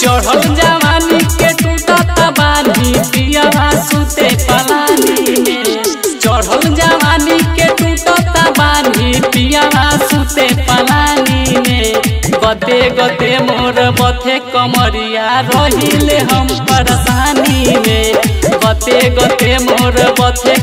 चढ़ल जवानी के टूटत बानी पियावा सुते पलानी। में चढ़ल जवानी के टूटत बानी पियावा सुते पलानी में गते गते मोर बथे कमरिया रहिले हम परेशानी में गते गते मोर बथे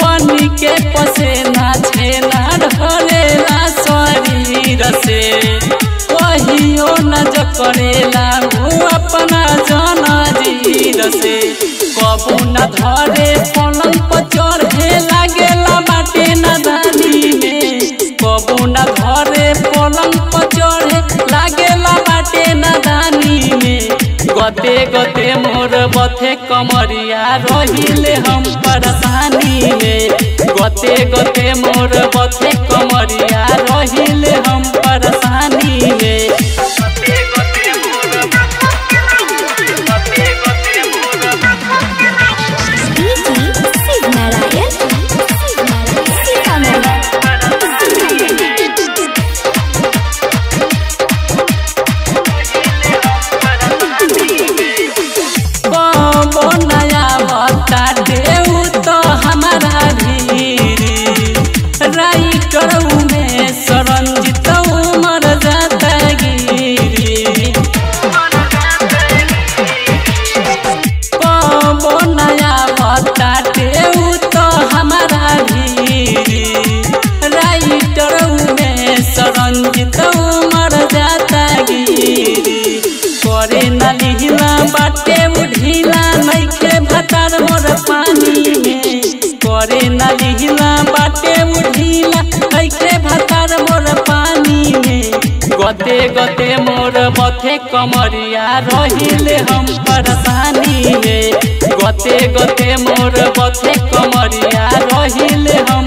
बनी के पसेना छेना ढरेला शरीर से। कहियो न ज करेला अपना जन जीर से। कबू न धरे पलंग गते गते मोर बथे कमरिया रहिले हम परेशानी में गते गते मोर बथे राइटर में सरंजित गते गते मोर बथे कमरिया रहिले हम परेशानी में गते गते मोर बथे कमरिया रहिले हम